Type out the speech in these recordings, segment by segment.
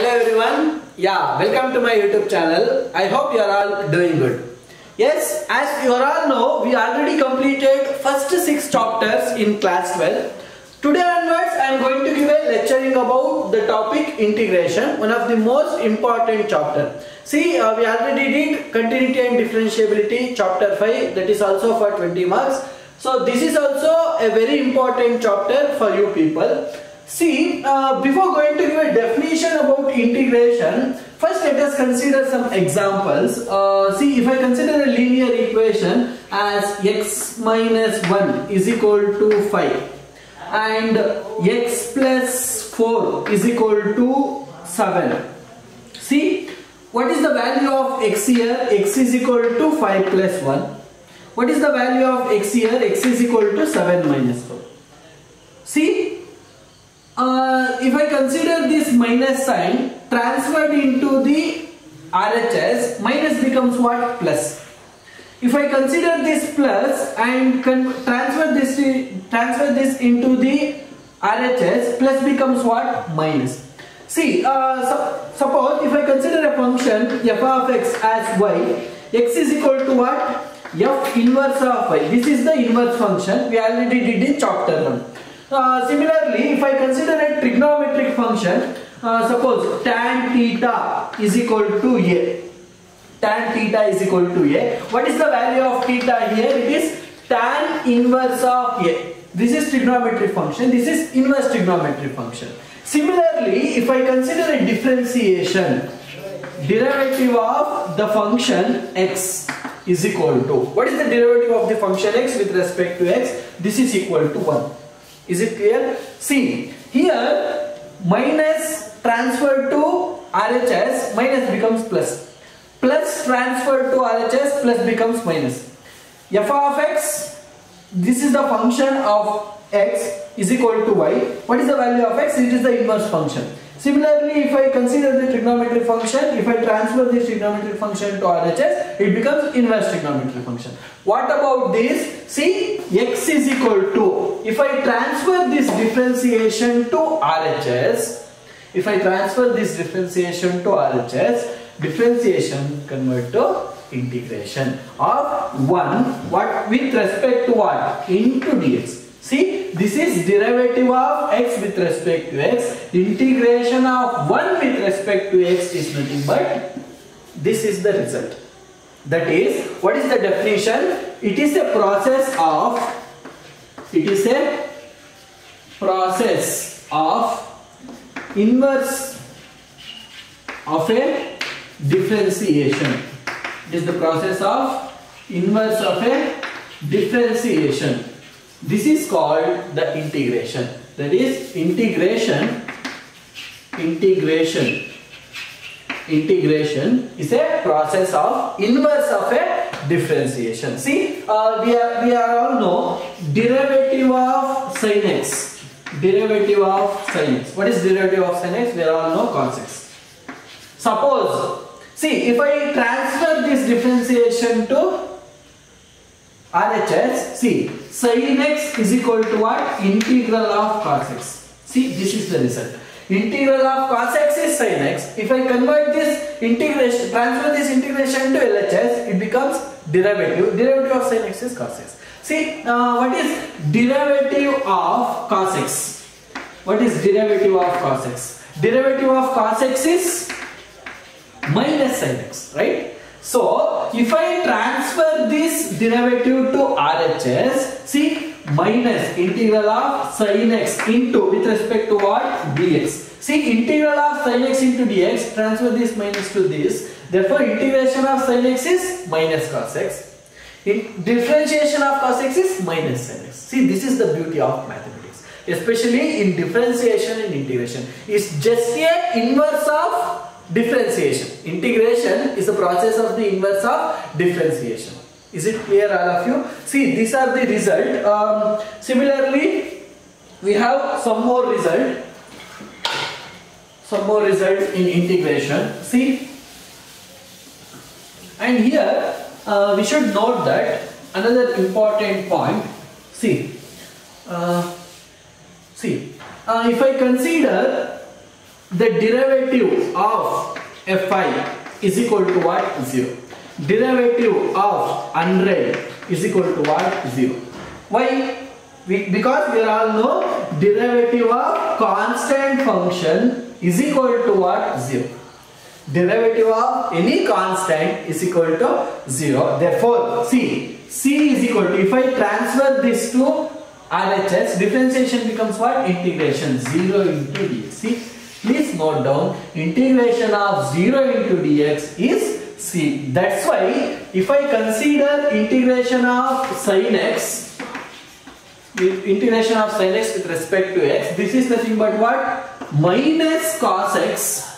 Hello everyone. Yeah, welcome to my YouTube channel. I hope you are all doing good. Yes, as you all know, we already completed first six chapters in class 12. Today onwards, I am going to give a lecturing about the topic integration, one of the most important chapter. See, uh, we already did continuity and differentiability, chapter 5, that is also for 20 marks. So this is also a very important chapter for you people. See, uh, before going to give a definition about integration, first let us consider some examples. Uh, see, if I consider a linear equation as x minus 1 is equal to 5 and x plus 4 is equal to 7. See, what is the value of x here? x is equal to 5 plus 1. What is the value of x here? x is equal to 7 minus 4. Uh, if I consider this minus sign transferred into the RHS, minus becomes what? Plus. If I consider this plus and transfer this transfer this into the RHS, plus becomes what? Minus. See, uh, su suppose if I consider a function f of x as y, x is equal to what? f inverse of y. This is the inverse function we already did in chapter 1. Uh, similarly, if I consider a trigonometric function, uh, suppose tan theta is equal to a. Tan theta is equal to a. What is the value of theta here? It is tan inverse of a. This is trigonometric function. This is inverse trigonometric function. Similarly, if I consider a differentiation, derivative of the function x is equal to, what is the derivative of the function x with respect to x? This is equal to 1. Is it clear? See, here minus transferred to RHS, minus becomes plus. Plus transferred to RHS, plus becomes minus. f of x, this is the function of x is equal to y. What is the value of x? It is the inverse function. Similarly, if I consider the trigonometric function, if I transfer this trigonometric function to RHS, it becomes inverse trigonometric function. What about this? See, x is equal to, if I transfer this differentiation to RHS, if I transfer this differentiation to RHS, differentiation convert to integration of 1, what with respect to what? Into dx. See, this is derivative of x with respect to x. Integration of 1 with respect to x is nothing but this is the result. That is, what is the definition? It is a process of, it is a process of inverse of a differentiation. It is the process of inverse of a differentiation. This is called the integration. That is integration, integration, integration is a process of inverse of a differentiation. See, uh, we, are, we are all know derivative of sin x. Derivative of sin x. What is derivative of sin x? We are all know x. Suppose, see, if I transfer this differentiation to RHS, see, sin x is equal to what? Integral of cos x. See, this is the result. Integral of cos x is sin x. If I convert this integration, transfer this integration to LHS, it becomes derivative. Derivative of sin x is cos x. See, uh, what is derivative of cos x? What is derivative of cos x? Derivative of cos x is minus sin x, right? So, if I transfer this derivative to RHS, see minus integral of sin x into with respect to what? dx. See integral of sin x into dx, transfer this minus to this. Therefore, integration of sin x is minus cos x. In differentiation of cos x is minus sin x. See, this is the beauty of mathematics. Especially in differentiation and integration. It's just a inverse of differentiation. Integration is the process of the inverse of differentiation. Is it clear all of you? See these are the result. Um, similarly we have some more result. Some more result in integration. See and here uh, we should note that another important point. See, uh, see uh, if I consider the derivative of fi is equal to what? 0. Derivative of 100 is equal to what? 0. Why? We, because we all know derivative of constant function is equal to what? 0. Derivative of any constant is equal to 0. Therefore, see, C is equal to, if I transfer this to RHS, differentiation becomes what? Integration 0 into dx. See, please note down, integration of 0 into dx is C. That's why, if I consider integration of sin x, integration of sin x with respect to x, this is nothing but what? Minus cos x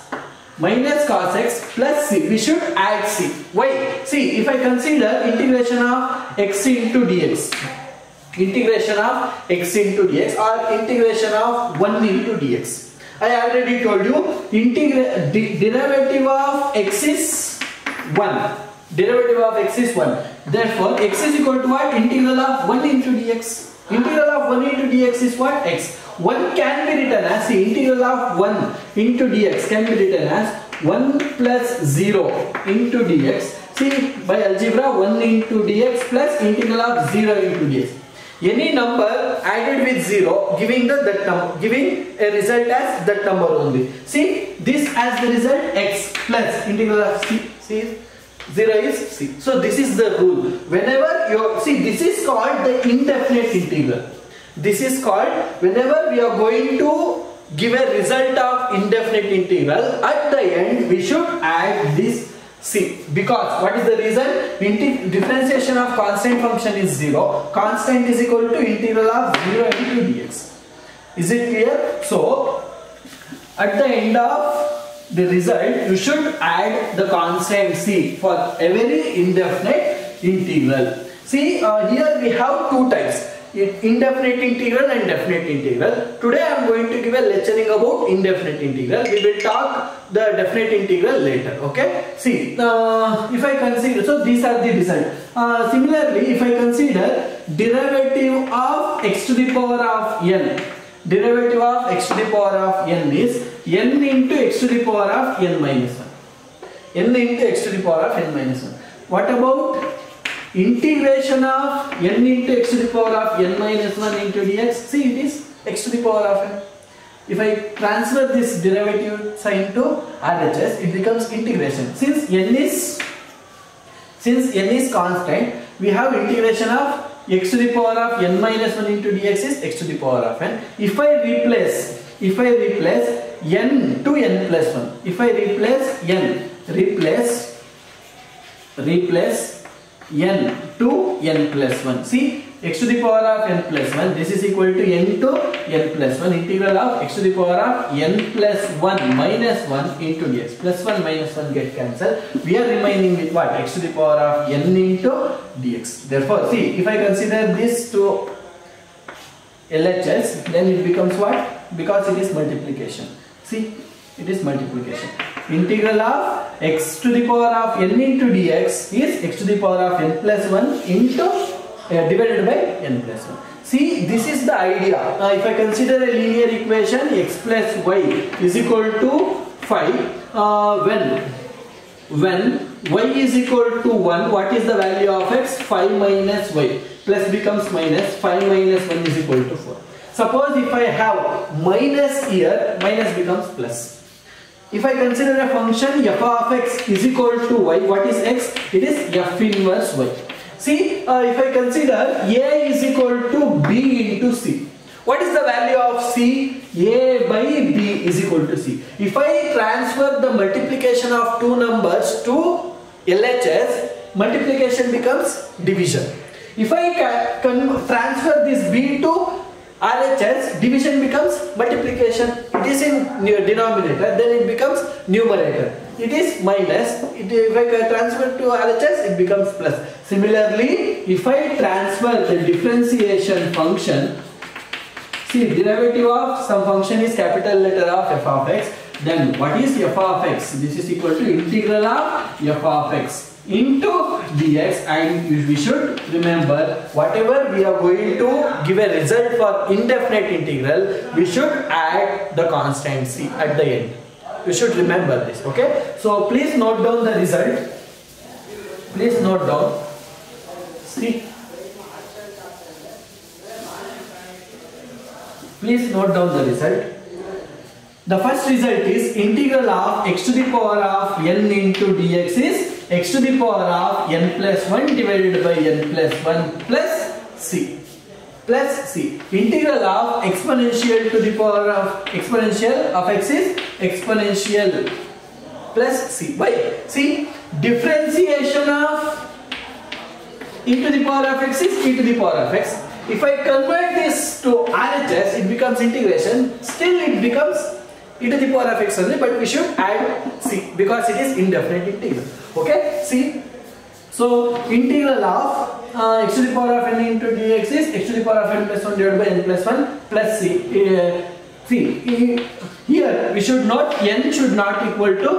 minus cos x plus c. We should add c. Why? See, if I consider integration of x into dx, integration of x into dx or integration of 1 into dx. I already told you, integra de derivative of x is 1. Derivative of x is 1. Therefore, x is equal to what? Integral of 1 into dx. Integral of 1 into dx is what? x. 1 can be written as the integral of 1 into dx can be written as 1 plus 0 into dx. See by algebra 1 into dx plus integral of 0 into dx. Any number added with 0 giving the that number giving a result as that number only. See this as the result x plus integral of c. See 0 is c. So this is the rule. Whenever you see this is called the indefinite integral. This is called whenever we are going to give a result of indefinite integral at the end we should add this c because what is the reason? Differentiation of constant function is 0 constant is equal to integral of 0 into dx. Is it clear? So at the end of the result you should add the constant c for every indefinite integral. See uh, here we have two types indefinite integral and definite integral. Today I am going to give a lecturing about indefinite integral. We will talk the definite integral later. Okay. See, uh, if I consider, so these are the results. Uh, similarly, if I consider derivative of x to the power of n, derivative of x to the power of n is n into x to the power of n minus 1. n into x to the power of n minus 1. What about integration of n into x to the power of n minus 1 into dx. See it is x to the power of n. If I transfer this derivative sign to RHS it becomes integration. Since n is since n is constant we have integration of x to the power of n minus 1 into dx is x to the power of n. If I replace if I replace n to n plus 1 if I replace n replace replace n to n plus 1. See x to the power of n plus 1 this is equal to n to n plus 1 integral of x to the power of n plus 1 minus 1 into dx plus 1 minus 1 get cancelled. We are remaining with what? x to the power of n into dx therefore see if I consider this to LHS then it becomes what? Because it is multiplication. See it is multiplication integral of x to the power of n into dx is x to the power of n plus 1 into uh, divided by n plus 1. See, this is the idea. Now, if I consider a linear equation x plus y is equal to 5 uh, when when y is equal to 1 what is the value of x 5 minus y plus becomes minus 5 minus 1 is equal to 4 suppose if i have minus here minus becomes plus if I consider a function f of x is equal to y, what is x? It is f inverse y. See, uh, if I consider a is equal to b into c. What is the value of c? a by b is equal to c. If I transfer the multiplication of two numbers to LHS, multiplication becomes division. If I transfer this b to RHS division becomes multiplication. It is in denominator, then it becomes numerator. It is minus. It, if I transfer to RHS, it becomes plus. Similarly, if I transfer the differentiation function, see derivative of some function is capital letter of f of x. Then what is f of x? This is equal to integral of f of x into dx and we should remember whatever we are going to give a result for indefinite integral we should add the constant c at the end. You should remember this okay. So please note down the result. Please note down c. Please note down the result. The first result is integral of x to the power of n into dx is x to the power of n plus 1 divided by n plus 1 plus c plus c. Integral of exponential to the power of exponential of x is exponential plus c. Why? See, differentiation of e to the power of x is e to the power of x. If I convert this to RHS, it becomes integration. Still, it becomes e to the power of x only but we should add c because it is indefinite integral. Okay c. So integral of uh, x to the power of n into dx is x to the power of n plus 1 divided by n plus 1 plus c uh, see here we should note n should not equal to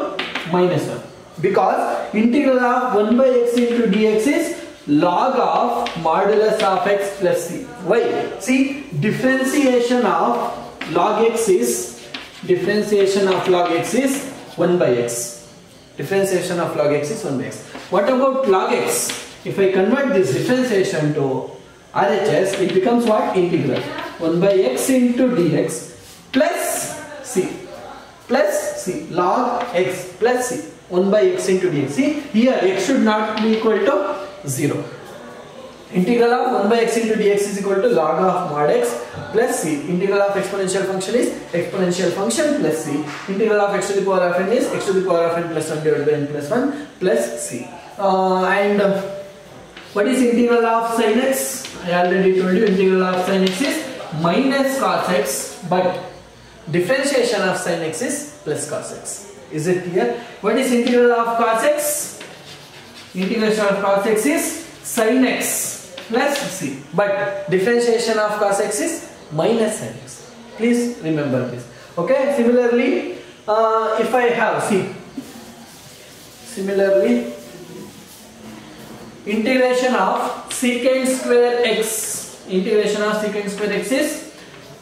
minus 1 because integral of 1 by x into dx is log of modulus of x plus c. Why? See differentiation of log x is differentiation of log x is 1 by x. Differentiation of log x is 1 by x. What about log x? If I convert this differentiation to RHS, it becomes what? Integral. 1 by x into dx plus c plus c log x plus c 1 by x into dx. See here x should not be equal to 0. Integral of 1 by x into dx is equal to log of mod x plus c. Integral of exponential function is exponential function plus c. Integral of x to the power of n is x to the power of n plus 1 divided by n plus 1 plus c. Uh, and uh, what is integral of sin x? I already told you integral of sin x is minus cos x but differentiation of sin x is plus cos x. Is it clear? What is integral of cos x? Integration of cos x is sin x plus c. But differentiation of cos x is minus sin x. Please remember this. Okay. Similarly, uh, if I have see. Similarly, integration of secant square x. Integration of secant square x is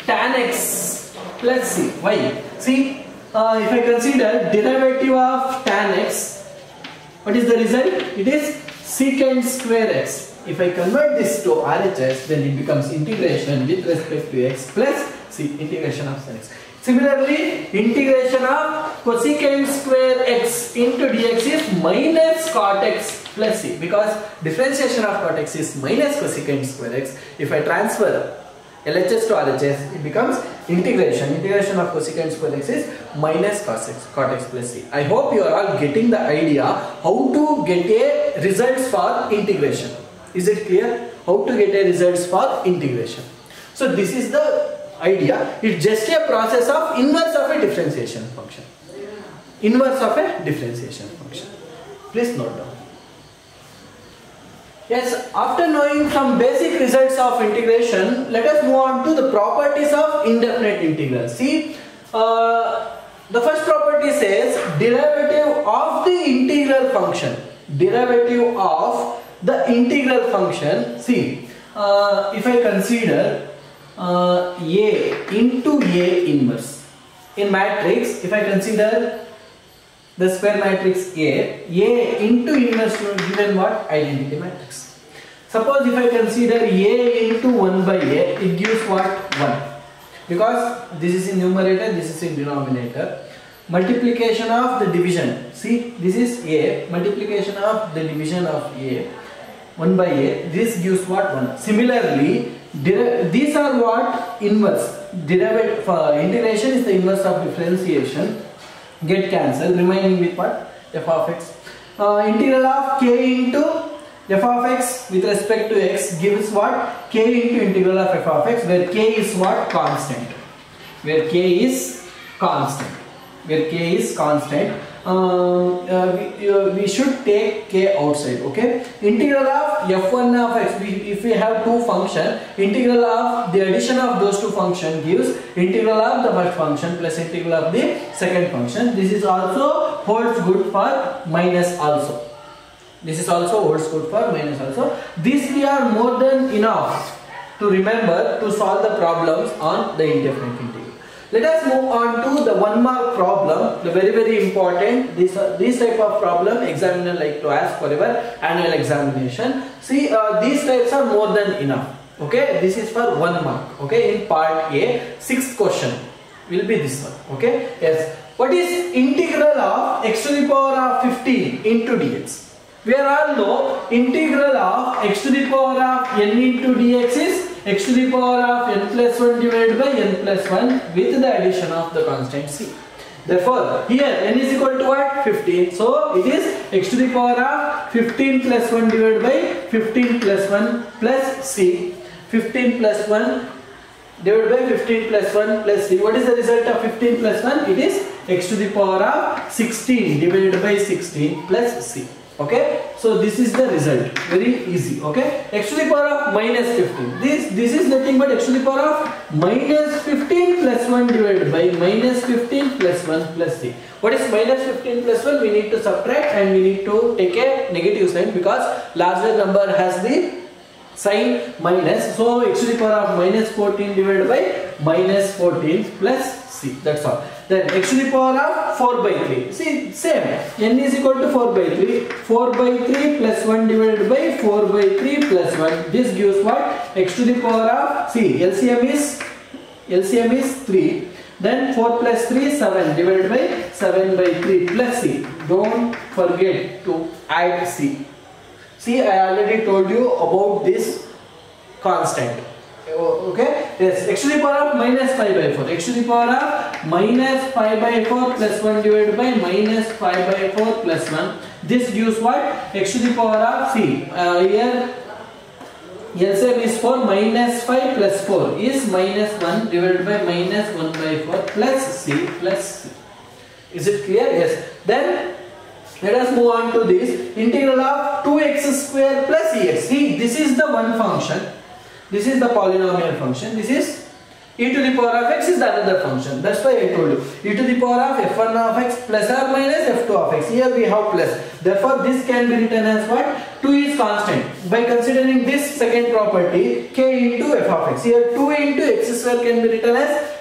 tan x plus c. Why? See, uh, if I consider derivative of tan x, what is the result? It is secant square x. If I convert this to RHS, then it becomes integration with respect to x plus c integration of sin x. Similarly, integration of cosecant square x into dx is minus cot x plus c because differentiation of cot x is minus cosecant square x. If I transfer LHS to RHS, it becomes integration. Integration of cosecant square x is minus cos x, cot x plus c. I hope you are all getting the idea how to get a results for integration. Is it clear? How to get a results for integration. So this is the idea. It's just a process of inverse of a differentiation function. Inverse of a differentiation function. Please note down. Yes, after knowing some basic results of integration, let us move on to the properties of indefinite integral. See, uh, the first property says derivative of the integral function. Derivative of the integral function see uh, if I consider uh, A into A inverse in matrix if I consider the square matrix A A into inverse given what? Identity matrix. Suppose if I consider A into 1 by A it gives what? 1 because this is in numerator this is in denominator. Multiplication of the division. See this is A. Multiplication of the division of A 1 by a this gives what? 1 similarly these are what? Inverse. Derivative for uh, integration is the inverse of differentiation get cancelled remaining with what? F of x. Uh, integral of k into f of x with respect to x gives what? K into integral of f of x where k is what? Constant. Where k is constant. Where k is constant uh, uh, we, uh, we should take k outside okay integral of f1 of x we, if we have two function integral of the addition of those two function gives integral of the first function plus integral of the second function this is also holds good for minus also This is also holds good for minus also. this we are more than enough to remember to solve the problems on the indefinite. Let us move on to the one mark problem, the very very important. This uh, this type of problem examiner like to ask for our annual examination. See, uh, these types are more than enough. Okay, this is for one mark. Okay, in part A, sixth question will be this one. Okay, yes. What is integral of x to the power of 15 into dx? We are all know integral of x to the power of n into dx is x to the power of n plus 1 divided by n plus 1 with the addition of the constant c. Therefore, here n is equal to what? 15. So, it is x to the power of 15 plus 1 divided by 15 plus 1 plus c. 15 plus 1 divided by 15 plus 1 plus c. What is the result of 15 plus 1? It is x to the power of 16 divided by 16 plus c okay? So this is the result. Very easy. Okay? X to the power of minus 15 this this is nothing but x to the power of minus 15 plus 1 divided by minus 15 plus 1 plus c what is minus 15 plus 1 we need to subtract and we need to take a negative sign because larger number has the sign minus. So x to the power of minus 14 divided by minus 14 plus that's all. Then x to the power of 4 by 3 see same. n is equal to 4 by 3 4 by 3 plus 1 divided by 4 by 3 plus 1 this gives what? x to the power of see LCM is LCM is 3 then 4 plus 3 7 divided by 7 by 3 plus c. Don't forget to add c. See I already told you about this constant okay yes x to the power of minus 5 by 4 x to the power of minus 5 by 4 plus 1 divided by minus 5 by 4 plus 1 this gives what x to the power of c uh, here LCM is 4 minus 5 plus 4 is minus 1 divided by minus 1 by 4 plus c plus c. Is it clear? Yes. Then let us move on to this integral of 2x square plus ex. See this is the one function this is the polynomial function. This is e to the power of x is the another function. That's why I told you. e to the power of f1 of x plus or minus f2 of x. Here we have plus. Therefore, this can be written as what? 2 is constant. By considering this second property, k into f of x. Here 2 into x square can be written as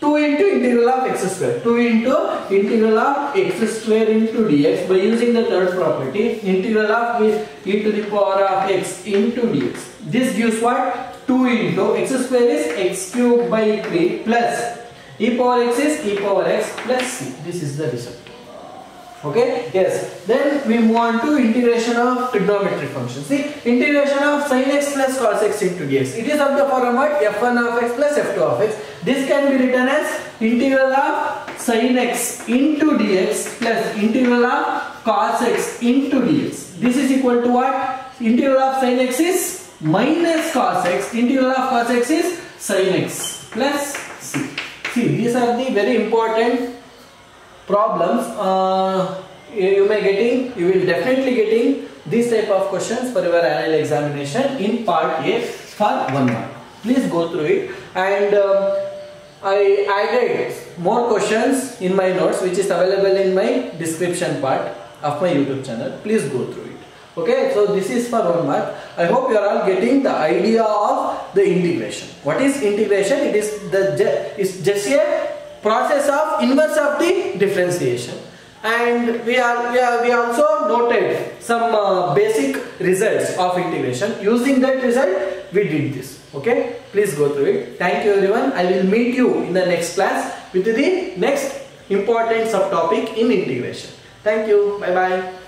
2 into integral of x square 2 into integral of x square into dx by using the third property integral of e to the power of x into dx this gives what? 2 into x square is x cube by 3 plus e power x is e power x plus c. This is the result. Okay? Yes. Then we move on to integration of trigonometric functions. See integration of sin x plus cos x into dx. It is of the form what f1 of x plus f2 of x. This can be written as integral of sin x into dx plus integral of cos x into dx. This is equal to what? Integral of sin x is minus cos x integral of cos x is sin x plus c. See these are the very important problems. Uh, you may getting you will definitely getting these type of questions for your annual examination in part A for one mark please go through it. And um, I added more questions in my notes which is available in my description part of my YouTube channel. Please go through okay so this is for one mark I hope you are all getting the idea of the integration. What is integration? It is the is just a process of inverse of the differentiation. And we are we, are, we also noted some uh, basic results of integration. Using that result we did this. Okay please go through it. Thank you everyone. I will meet you in the next class with the next important subtopic in integration. Thank you. Bye bye